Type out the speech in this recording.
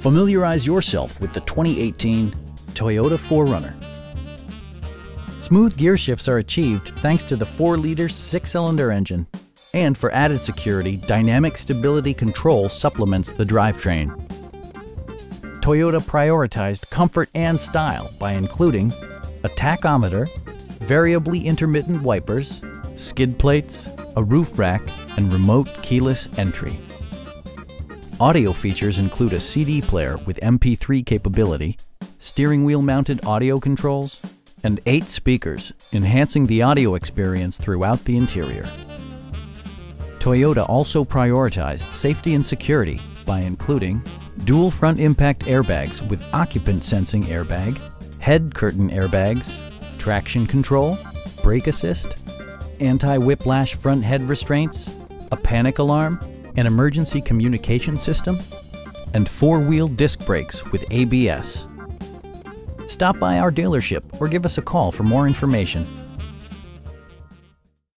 Familiarize yourself with the 2018 Toyota 4Runner. Smooth gear shifts are achieved thanks to the 4-liter six-cylinder engine. And for added security, Dynamic Stability Control supplements the drivetrain. Toyota prioritized comfort and style by including a tachometer, variably intermittent wipers, skid plates, a roof rack, and remote keyless entry. Audio features include a CD player with MP3 capability, steering wheel mounted audio controls, and eight speakers, enhancing the audio experience throughout the interior. Toyota also prioritized safety and security by including dual front impact airbags with occupant sensing airbag, head curtain airbags, traction control, brake assist, anti-whiplash front head restraints, a panic alarm, an emergency communication system, and four-wheel disc brakes with ABS. Stop by our dealership or give us a call for more information.